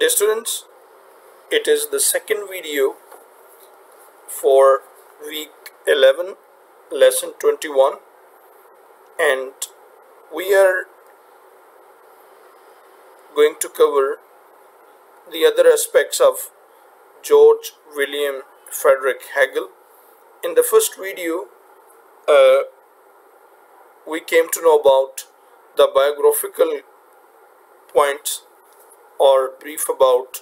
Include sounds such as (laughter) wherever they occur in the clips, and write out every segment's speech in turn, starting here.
Dear students, it is the second video for week 11, lesson 21, and we are going to cover the other aspects of George William Frederick Hegel. In the first video, uh, we came to know about the biographical points or brief about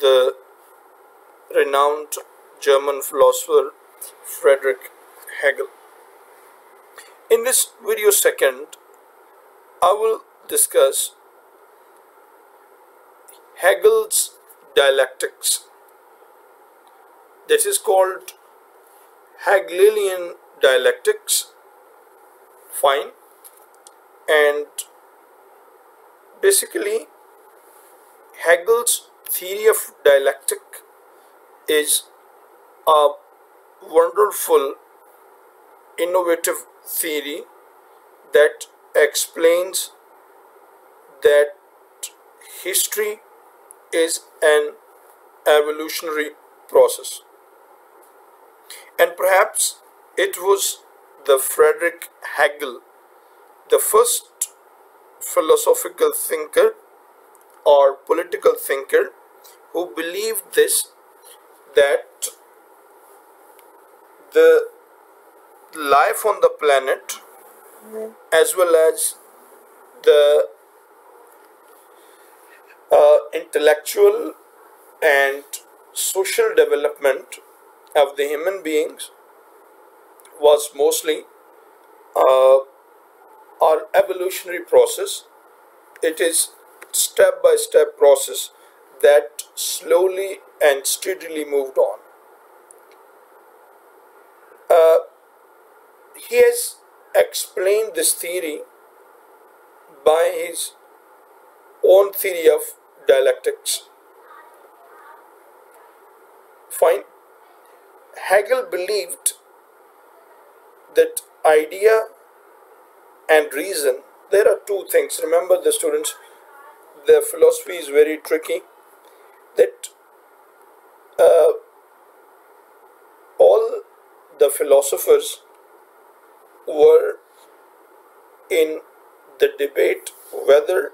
the renowned German philosopher Frederick Hegel. In this video second, I will discuss Hegel's dialectics. This is called Hegelian dialectics. Fine. And basically, Hegel's theory of dialectic is a wonderful, innovative theory that explains that history is an evolutionary process. And perhaps it was the Frederick Hegel, the first philosophical thinker or political thinker who believed this that the life on the planet as well as the uh, intellectual and social development of the human beings was mostly uh, our evolutionary process. It is step by step process that slowly and steadily moved on. Uh, he has explained this theory by his own theory of dialectics. Fine. Hegel believed that idea and reason, there are two things. Remember the students, the philosophy is very tricky that uh, all the philosophers were in the debate whether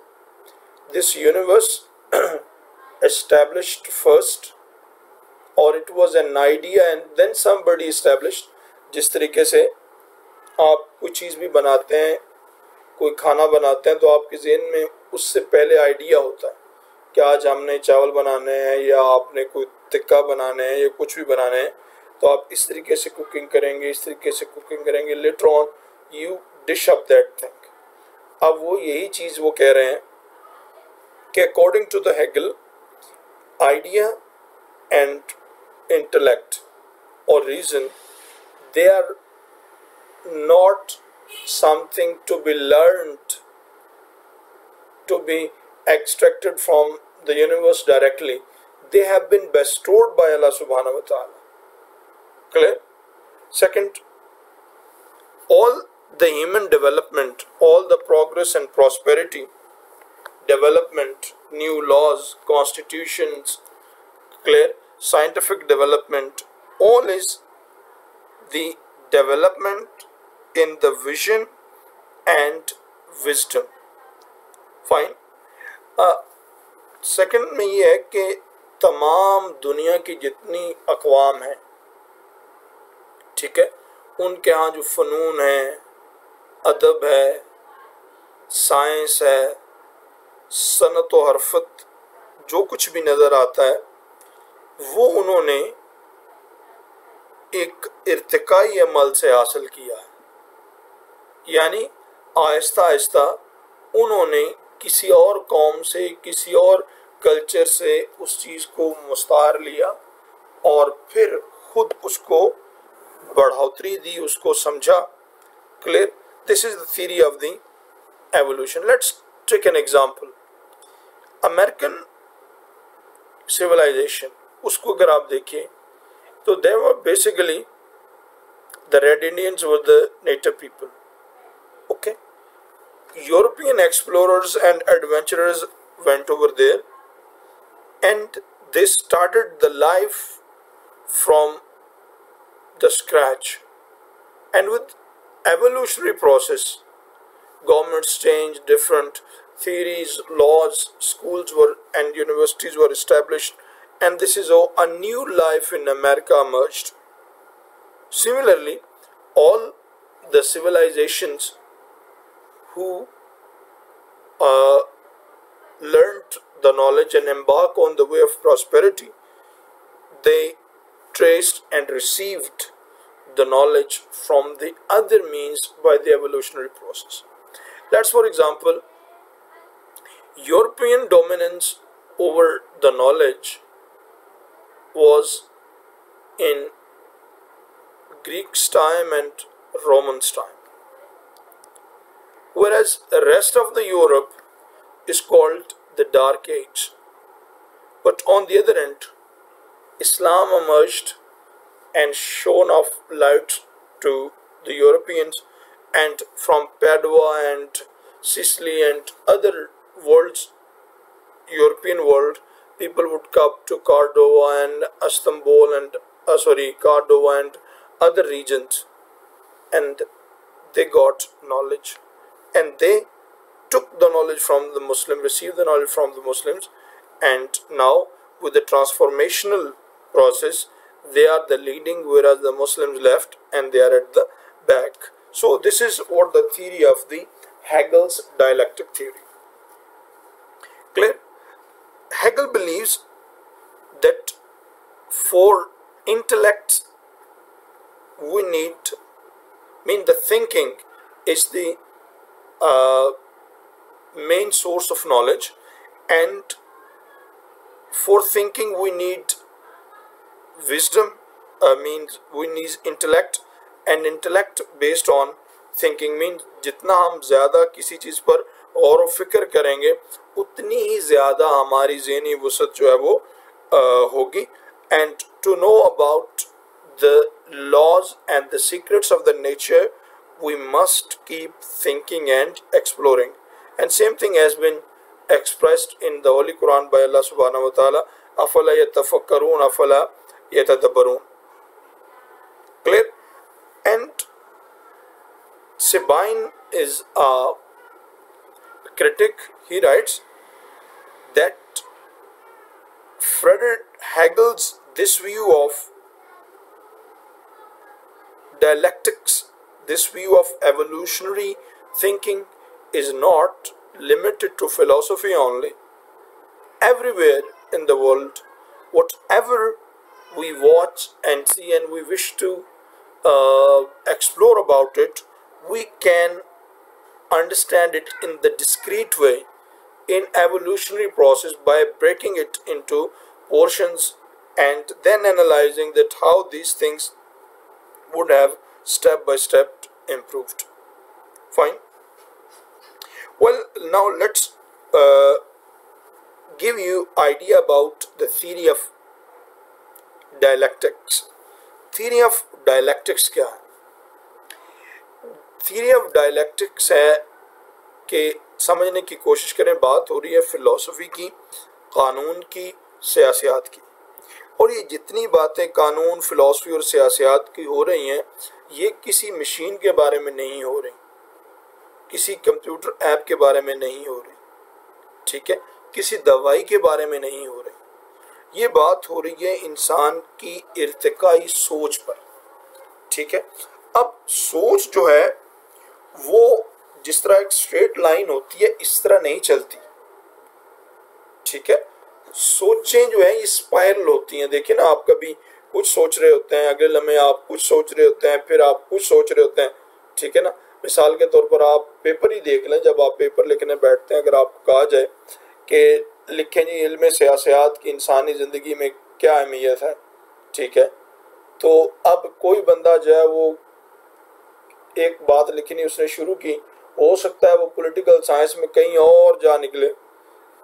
this universe (clears throat) established first or it was an idea and then somebody established जिस तरीके से आप कोई चीज़ भी बनाते हैं کوئی کھانا بناتے ہیں تو آپ کے ذہن میں اس سے پہلے آئیڈیا ہوتا ہے کہ آج ہم نے چاول بنانے ہیں یا آپ نے کوئی تکہ بنانے ہیں یا کچھ بھی بنانے ہیں، تو آپ اس طریقے سے کوکنگ کریں گے، اس طریقے سے کوکنگ کریں گے later on you dish up that thing اب وہ یہی چیز وہ کہہ رہے ہیں کہ according to the Hegel idea and intellect اور reason they are not something to be learned to be extracted from the universe directly they have been bestowed by Allah subhanahu wa ta'ala. Clear? Second all the human development all the progress and prosperity development new laws constitutions clear? Scientific development all is the development in the vision and wisdom fine second میں یہ ہے کہ تمام دنیا کی جتنی اقوام ہیں، ٹھیک ہے، ان کے ہاں جو فنون ہیں، ادب ہے، سائنس ہے، صنعت و حرفت، جو کچھ بھی نظر آتا ہے، وہ انہوں نے ایک ارتقائی عمل سے حاصل کیا ہے۔ یعنی آہستہ آہستہ انہوں نے کسی اور قوم سے، کسی اور کلچر سے اس چیز کو مستار لیا اور پھر خود اس کو بڑھوتری دی، اس کو سمجھا۔ Clear this is the theory of the evolution let's take an example American civilisation اس کو اگر آپ دیکھیں، تو they were were basically the red Indians were the native people European explorers and adventurers went over there and they started the life from the scratch. And with evolutionary process governments changed different theories laws schools were and universities were established and this is how a new life in america emerged. Similarly all the civilizations who uh, learned the knowledge and embark on the way of prosperity they traced and received the knowledge from the other means by the evolutionary process. Let's, for example, European dominance over the knowledge was in Greek's time and Roman's time. Whereas the rest of the Europe is called the Dark Age. But on the other end, Islam emerged and shone off light to the Europeans and from Padua and Sicily and other worlds, European world, people would come to Cordova and Istanbul and uh, sorry, Cordova and other regions and they got knowledge and they took the knowledge from the Muslim, received the knowledge from the Muslims and now with the transformational process they are the leading whereas the Muslims left and they are at the back. So this is what the theory of the Hegel's dialectic theory. Clear? Hegel believes that for intellect we need mean the thinking is the main source of knowledge and for thinking we need wisdom means we needs intellect and intellect based on thinking means جتنا ہم زیادہ کسی چیز پر غور و فکر کریں گے، اتنی ہی زیادہ ہماری ذہنی وسعت جو ہے وہ ہوگی and to know about the laws and the secrets of the nature we must keep thinking and exploring. And same thing has been expressed in the holy quran by allah subhanahu wa ta'ala afala yatafakkarun afala yatadabbarun. Clear? And Sabine is a critic. He writes that Frederick Hegel's this view of dialectics, this view of evolutionary thinking is not limited to philosophy only. Everywhere in the world, whatever we watch and see and we wish to uh, explore about it, we can understand it in the discrete way in evolutionary process by breaking it into portions and then analyzing that how these things would have step by step improved. Fine. Well now let's uh, give you idea about the theory of dialectics. Theory of dialectics kya ہے theory of dialectics ہے کہ سمجھنے کی کوشش کریں بات ہو رہی ہے فلسفی کی قانون کی سیاسیات کی. اور یہ جتنی باتیں قانون فلسفی اور سیاسیات کی ہو رہی ہیں یہ کسی مشین کے بارے میں نہیں ہو رہی، کسی کمپیوٹر ایپ کے بارے میں نہیں ہو رہی، ٹھیک ہے؟ کسی دوائی کے بارے میں نہیں ہو رہی۔ یہ بات ہو رہی ہے انسان کی ارتقائی سوچ پر، ٹھیک ہے؟ اب سوچ جو ہے، وہ جس طرح ایک اسٹریٹ لائن ہوتی ہے، اس طرح نہیں چلتی۔ ٹھیک ہے؟ سوچیں جو ہیں اسپائرل ہوتی ہیں۔ دیکھیں نا، آپ کبھی کچھ سوچ رہے ہوتے ہیں، اگلے لمحے آپ کچھ سوچ رہے ہوتے ہیں، پھر آپ کچھ سوچ رہے ہوتے ہیں۔ ٹھیک ہے نا؟ مثال کے طور پر آپ پیپر ہی دیکھ لیں، جب آپ پیپر لکھنے بیٹھتے ہیں، اگر آپ کو کہا جائے کہ لکھیں جی علم سیاسیات کی انسانی زندگی میں کیا اہمیت ہے؟ ٹھیک ہے۔ تو اب کوئی بندہ جو ہے وہ ایک بات لکھنی اس نے شروع کی، ہو سکتا ہے وہ پولیٹیکل سائنس میں کہیں اور جا نکلے۔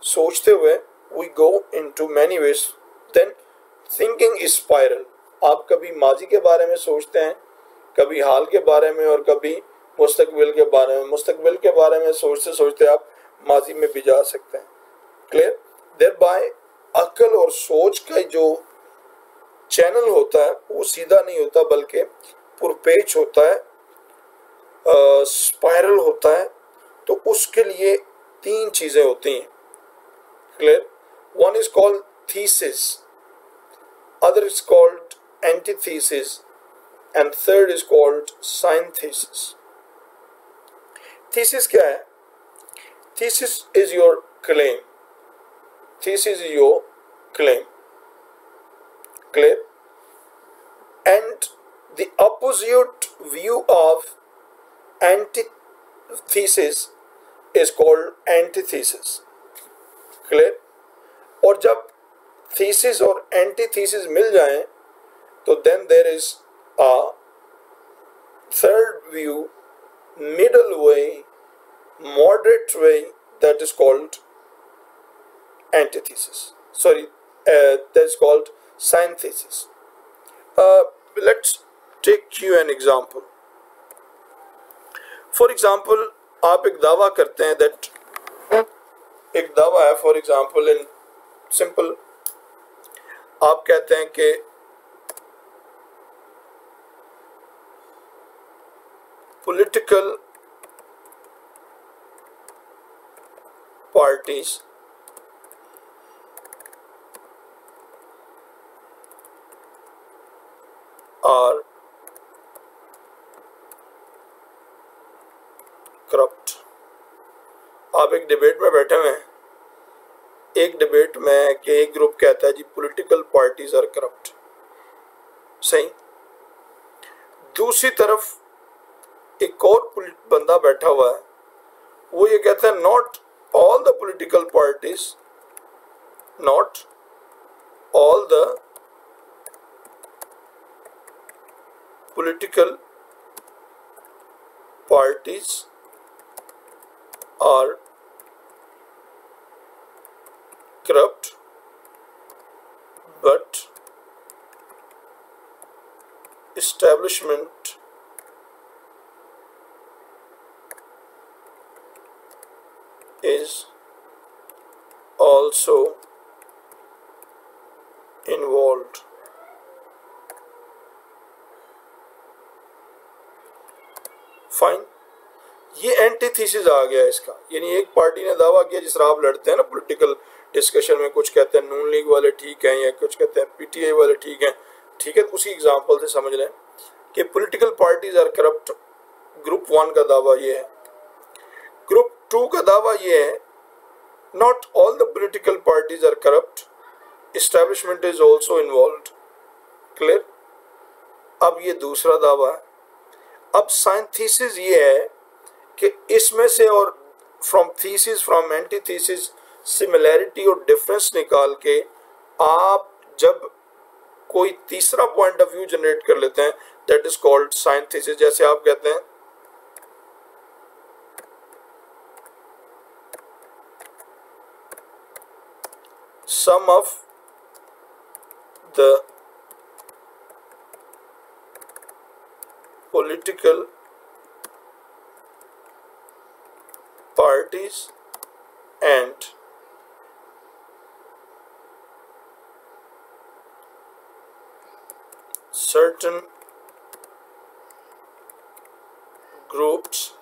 سوچتے ہوئے we go into many ways then thinking spiral آپ کبھی ماضی کے بارے میں سوچتے ہیں، کبھی حال کے بارے میں اور کبھی مستقبل کے بارے میں۔ مستقبل کے بارے میں سوچتے سوچتے آپ ماضی میں بھی جا سکتے ہیں۔ کلیئر دیر بائے عقل اور سوچ کا جو چینل ہوتا ہے، وہ سیدھا نہیں ہوتا، بلکہ پرپیچ ہوتا ہے اسپائرل ہوتا ہے۔ تو اس کے لیے تین چیزیں ہوتی ہیں۔ Clear one is call thesis other is called antithesis and third is called synthesis thesis کیا ہے thesis is your claim thesis is your claim clear and the opposite view of antithesis is called antithesis clear اور جب مل جائیں، تو دین ازلے for example آپ ایک دعویٰ کرتے ہیں دیٹ ایک دعویٰ ہے فار ایگزامپل سمپل آپ کہتے ہیں کہ پولیٹیکل پارٹیز آر کرپٹ آپ ایک ڈبیٹ میں بیٹھے ہوئے ہیں۔ ایک ڈیبیٹ میں کہ ایک گروپ کہتا ہے جی پولیٹیکل پارٹیز آر کرپٹ صحیح؟ دوسری طرف ایک اور بندہ بیٹھا ہوا ہے، وہ یہ کہتا ہے not all the political parties not all the political parties are corrupt but establishment is also involved. Fine یہ اینٹی تھیسز آ گیا اس کا. یعنی ایک پارٹی نے دعویٰ کیا جس طرح آپ لڑتے ہیں نا پولیٹیکل ڈسکشن میں کچھ کہتے ہیں نون لیگ والے ٹھیک ہیں یا کچھ کہتے ہیں پی ٹی آئی والے ٹھیک ہیں، ٹھیک ہے، اسی اگزامپل سے سمجھ لیں کہ political parties are corrupt group one کا دعویٰ یہ ہے۔ گروپ ٹو کا دعویٰ یہ ہے not all the political parties are corrupt establishment is also involved clear اب یہ دوسرا دعویٰ ہے۔ اب سائنتھیسز یہ ہے کہ اس میں سے اور from thesis from antithesis similarity اور ڈیفرنس نکال کے آپ جب کوئی تیسرا پوائنٹ آف ویو جنریٹ کر لیتے ہیں دیٹ از کالڈ سائنس جیسے آپ کہتے ہیں some of the political parties and certain groups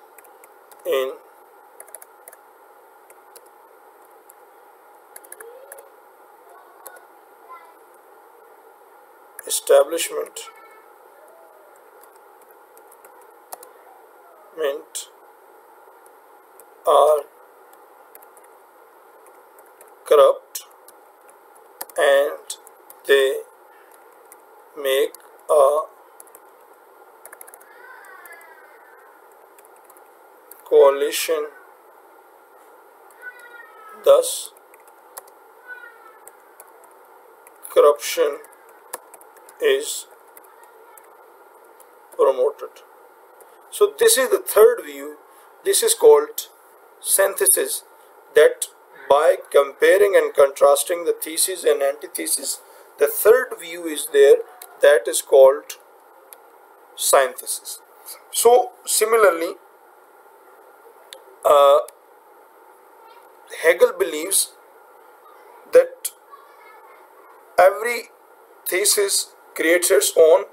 in establishment are corrupt and they make a coalition. Thus corruption is promoted. So this is the third view. This is called synthesis that by comparing and contrasting the thesis and antithesis the third view is there that is called synthesis. So similarly uh, Hegel believes that every thesis creates its own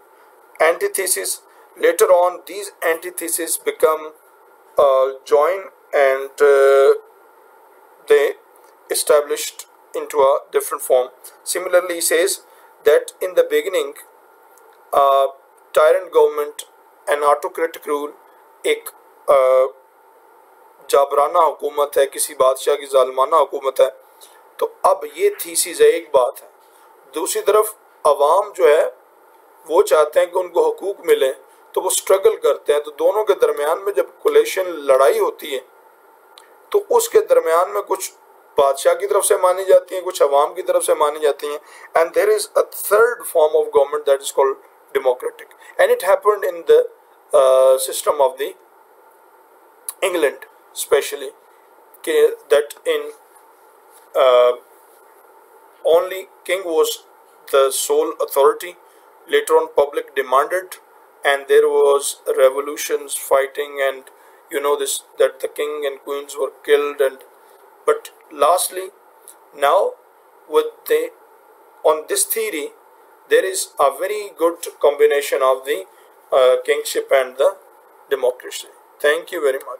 antithesis. Later on these antitheses become uh, joined and uh, they established into a different form. Similarly he says that in the beginning uh, tyrant government and autocratic rule جابرانہ حکومت ہے، کسی بادشاہ کی ظالمانہ حکومت ہے۔ تو اب یہ تھیسیز ہے، ایک بات ہے۔ دوسری طرف عوام جو ہے، وہ چاہتے ہیں کہ ان کو حقوق ملیں۔ تو وہ سٹرگل کرتے ہیں۔ تو دونوں کے درمیان میں جب کولیشن لڑائی ہوتی ہے، تو اس کے درمیان میں کچھ بادشاہ کی طرف سے مانی جاتی ہیں، کچھ عوام کی طرف سے مانی جاتی ہیں۔ And there is a third form of government that is call democratic and it happened in the system of the England especially that in uh, only king was the sole authority later on public demanded and there was revolutions fighting and you know this that the king and queens were killed and but lastly now with the on this theory there is a very good combination of the uh, kingship and the democracy. Thank you very much.